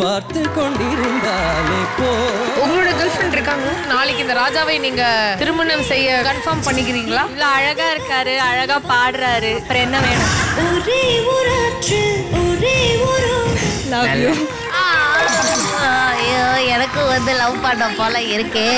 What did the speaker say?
பார்த்து கொண்டிருந்தாலே போ. உங்களோட கேர்ள் ஃப்ரெண்ட் இருக்காங்க. நாளைக்கு இந்த ராஜாவை நீங்க திருமணம் செய்ய கன்ஃபார்ம் பண்ணிக்கிறீங்களா? இவ்வளோ அழகா இருக்காரு அழகா பாடுறாரு. அப்புறம் என்ன வேணும்? ஒரே ஊராற்று ஒரே ஊரு லவ் யூ எனக்கு வந்து லவ் பண்ண போல இருக்கே.